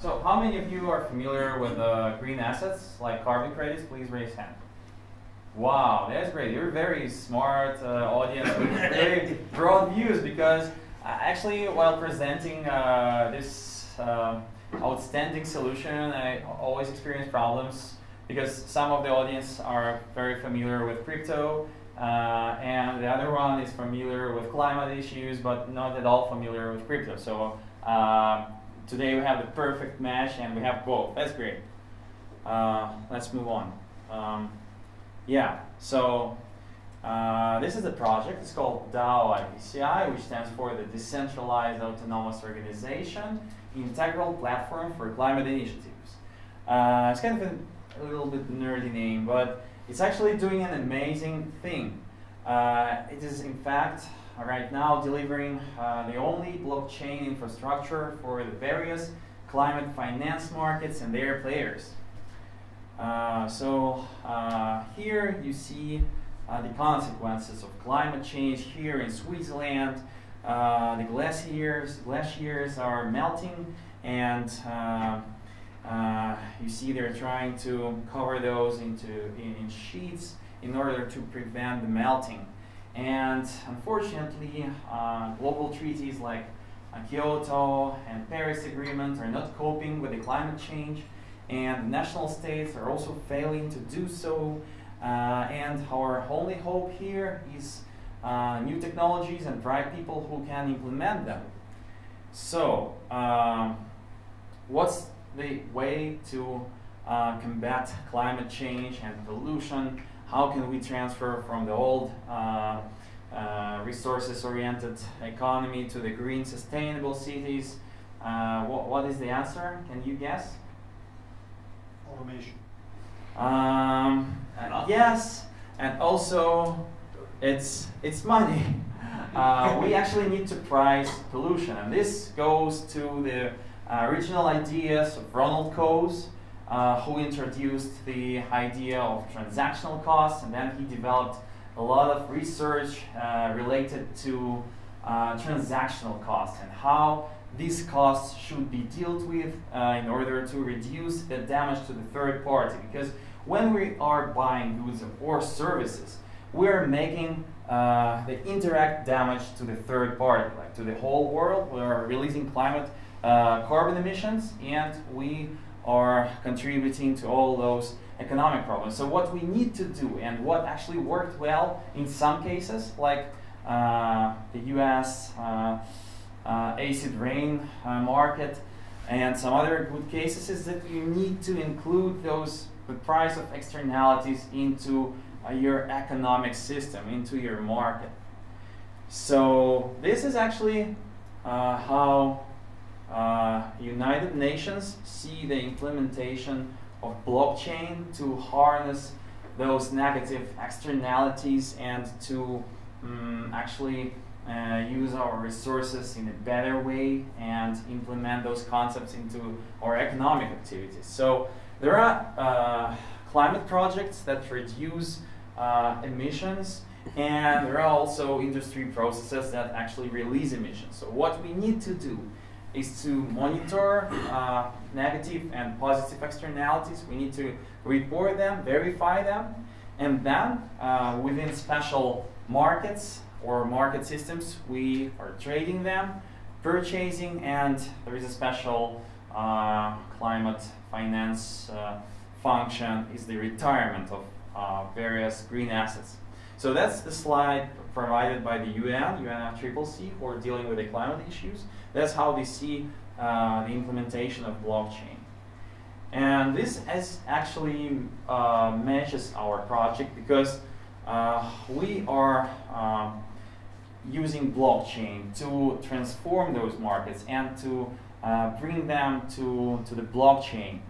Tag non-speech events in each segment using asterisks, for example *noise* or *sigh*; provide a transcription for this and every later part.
So how many of you are familiar with uh, green assets like carbon credits? Please raise hand. Wow, that's great. You're a very smart uh, audience with *laughs* very broad views because uh, actually while presenting uh, this uh, outstanding solution, I always experience problems because some of the audience are very familiar with crypto uh, and the other one is familiar with climate issues but not at all familiar with crypto. So uh, today we have the perfect match and we have both. That's great. let's move on. Um, yeah, so uh, this is a project. It's called DAO IPCI, which stands for the Decentralized Autonomous Organization Integral Platform for Climate Initiatives. Uh, it's kind of a, a, little bit nerdy name, but it's actually doing an amazing thing. Uh, it is, in fact, right now delivering uh, the only blockchain infrastructure for the various climate finance markets and their players. Uh, so uh, here you see the consequences of climate change here in Switzerland. The glaciers, glaciers are melting and uh, you see they're trying to cover those into in, in, sheets in order to prevent the melting. And unfortunately, global treaties like Kyoto and Paris Agreement are not coping with the climate change and national states are also failing to do so. Uh, and our only hope here is uh, new technologies and bright people who can implement them. So, um, what's the way to uh, combat climate change and pollution? How can we transfer from the old uh, uh, resources-oriented economy to the green, sustainable cities? Uh, what, what is the answer? Can you guess? automation? Um, yes, and also it's it's money. Uh, we *laughs* actually need to price pollution, and this goes to the uh, original ideas of Ronald Coase, uh, who introduced the idea of transactional costs, and then he developed a lot of research uh, related to uh, transactional costs and how these costs should be dealt with uh, in order to reduce the damage to the third party. Because when we are buying goods or services, we're making uh, the indirect damage to the third party, like to the whole world. We are releasing climate uh, carbon emissions, and we are contributing to all those economic problems. So what we need to do, and what actually worked well in some cases, like uh, the U.S. Uh, uh, acid rain uh, market and some other good cases is that you need to include those the price of externalities into uh, your economic system, into your market. So this is actually uh, how uh, United Nations see the implementation of blockchain to harness those negative externalities and to um, actually uh, use our resources in a better way and implement those concepts into our economic activities. So there are uh, climate projects that reduce uh, emissions and there are also industry processes that actually release emissions. So what we need to do is to monitor uh, negative and positive externalities. We need to report them, verify them, and then uh, within special markets or market systems, we are trading them, purchasing, and there is a special uh, climate finance uh, function is the retirement of uh, various green assets. So that's the slide provided by the UN, UNFCCC, are dealing with the climate issues. That's how they see uh, the implementation of blockchain. And this is actually uh, matches our project because uh, we are using blockchain to transform those markets and to uh, bring them to, to the blockchain.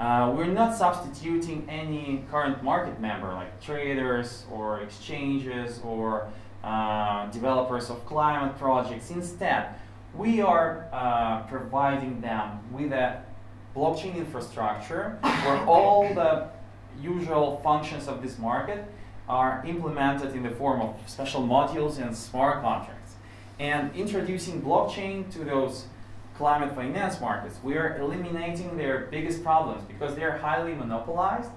Uh, we're not substituting any current market member like traders or exchanges or uh, developers of climate projects. Instead, we are uh, providing them with a blockchain infrastructure where all the usual functions of this market are implemented in the form of special modules and smart contracts. And introducing blockchain to those climate finance markets. We are eliminating their biggest problems because they are highly monopolized.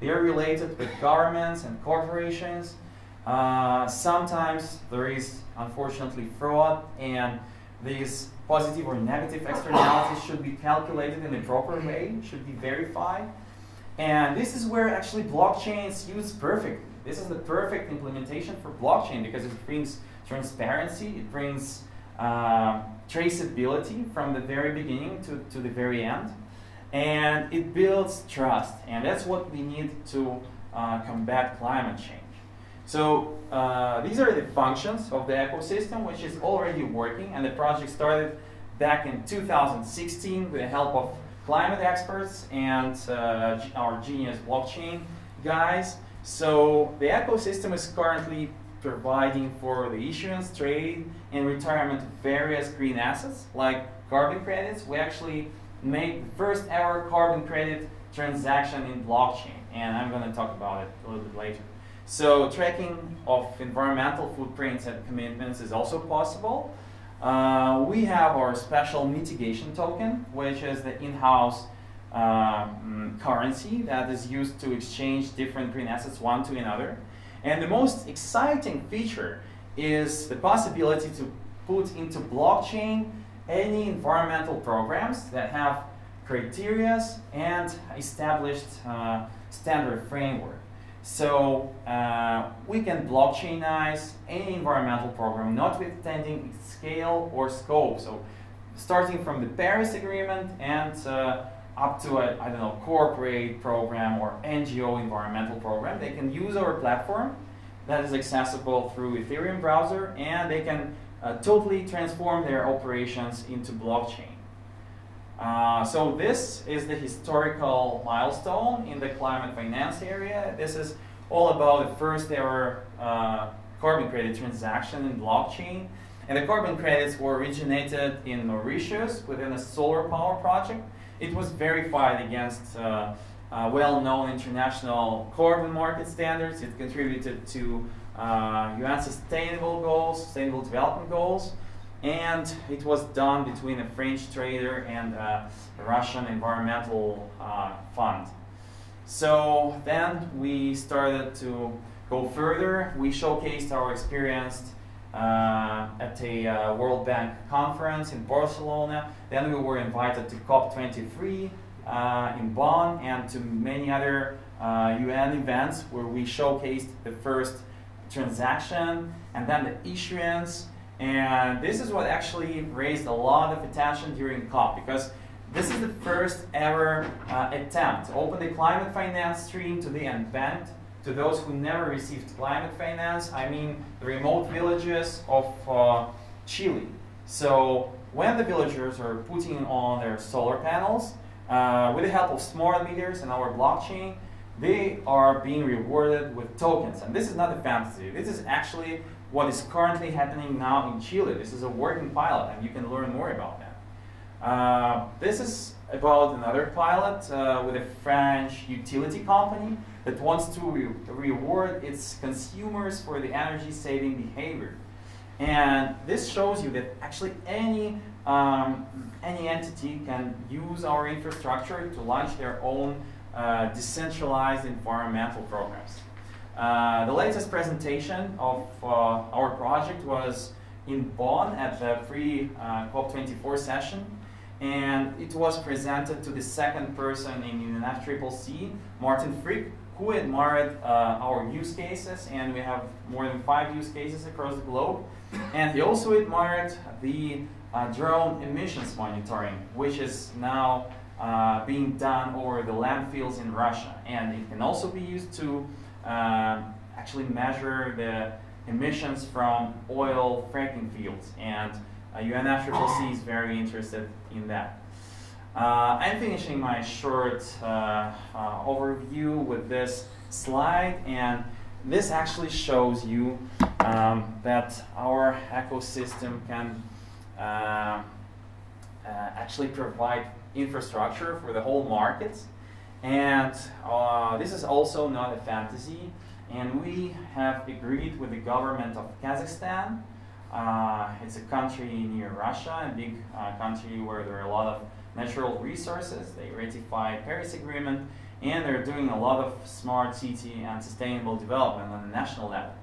They are related with governments and corporations. Uh, sometimes there is, unfortunately, fraud, and these positive or negative externalities *coughs* should be calculated in a proper way, should be verified. And this is where actually blockchain is used perfectly. This is the perfect implementation for blockchain because it brings transparency, it brings uh, traceability from the very beginning to, to the very end, and it builds trust. And that's what we need to uh, combat climate change. So uh, these are the functions of the ecosystem, which is already working, and the project started back in 2016 with the help of climate experts and uh, our genius blockchain guys. So the ecosystem is currently providing for the issuance, trade, and retirement of various green assets like carbon credits. We actually made the first ever carbon credit transaction in blockchain, and I'm going to talk about it a little bit later. So tracking of environmental footprints and commitments is also possible. Uh, we have our special mitigation token, which is the in-house um, currency that is used to exchange different green assets one to another. And the most exciting feature is the possibility to put into blockchain any environmental programs that have criteria and established uh, standard framework. So uh, we can blockchainize any environmental program, notwithstanding its scale or scope. So starting from the Paris Agreement and uh, up to a, I don't know, corporate program or NGO environmental program, they can use our platform that is accessible through Ethereum browser and they can uh, totally transform their operations into blockchain. Uh, so this is the historical milestone in the climate finance area. This is all about the first ever uh, carbon credit transaction in blockchain. And the carbon credits were originated in Mauritius within a solar power project. It was verified against uh, uh well-known international carbon market standards. It contributed to UN uh, sustainable goals, sustainable development goals and it was done between a French trader and a Russian environmental uh, fund. So then we started to go further. We showcased our experience uh, at a uh, World Bank conference in Barcelona. Then we were invited to COP23 uh, in Bonn and to many other UN uh, events where we showcased the first transaction and then the issuance and this is what actually raised a lot of attention during COP because this is the first ever uh, attempt to open the climate finance stream to the unbanked, to those who never received climate finance. I mean the remote villages of uh, Chile. So when the villagers are putting on their solar panels, uh, with the help of smart meters and our blockchain, they are being rewarded with tokens. And this is not a fantasy. This is actually what is currently happening now in Chile. This is a working pilot, and you can learn more about that. Uh, this is about another pilot uh, with a French utility company that wants to re reward its consumers for the energy saving behavior. And this shows you that actually any, um, any entity can use our infrastructure to launch their own uh, decentralized environmental programs. Uh, the latest presentation of uh, our project was in Bonn at the pre-COP24 session, and it was presented to the second person in UNFCCC, Martin Frick, who admired uh, our use cases, and we have more than five use cases across the globe. And he also admired the uh, drone emissions monitoring, which is now uh, being done over the landfills in Russia. And it can also be used to um, actually measure the emissions from oil fracking fields. And uh, UNFCCC is very interested in that. Uh, I'm finishing my short uh, uh, overview with this slide, and this actually shows you um, that our ecosystem can uh, uh, actually provide infrastructure for the whole market And uh, this is also not a fantasy. And we have agreed with the government of Kazakhstan it's a country near Russia, a big country where there are a lot of natural resources. They ratified Paris Agreement, and they're doing a lot of smart city and sustainable development on the national level.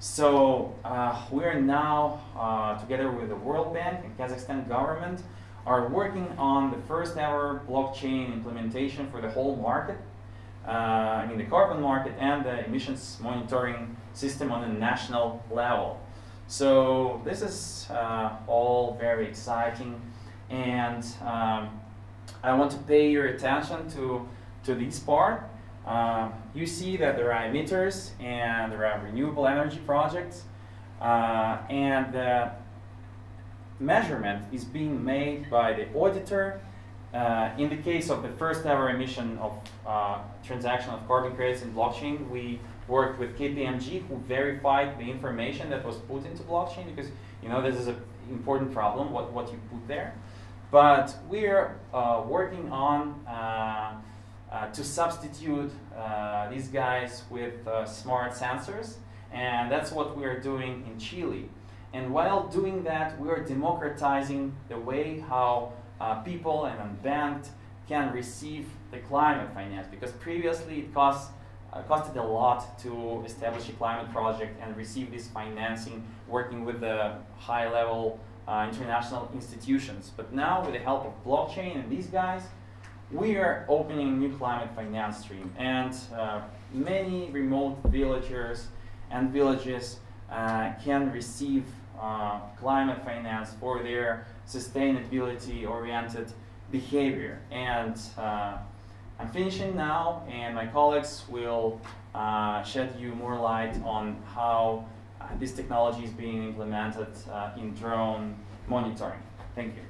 So uh, we're now, uh, together with the World Bank and Kazakhstan government, are working on the first ever blockchain implementation for the whole market. Uh, I mean the carbon market and the emissions monitoring system on a national level. So this is uh, all very exciting and um, I want to pay your attention to, to this part. Uh, you see that there are emitters and there are renewable energy projects uh, and the measurement is being made by the auditor uh, in the case of the first ever emission of uh, transaction of carbon credits in blockchain, we worked with KPMG who verified the information that was put into blockchain because you know this is an important problem, what, what you put there. But we're uh, working on uh, uh, to substitute these guys with smart sensors and that's what we're doing in Chile. And while doing that, we're democratizing the way how uh, people and unbanked can receive the climate finance because previously it cost, uh, costed a lot to establish a climate project and receive this financing working with the high level international institutions. But now with the help of blockchain and these guys, we are opening a new climate finance stream and uh, many remote villagers and villages uh, can receive uh, climate finance for their sustainability oriented behavior. And uh, I'm finishing now, and my colleagues will uh, shed you more light on how uh, this technology is being implemented uh, in drone monitoring. Thank you.